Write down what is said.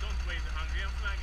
don't blame the Hungarian flag.